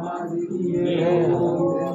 समाधि है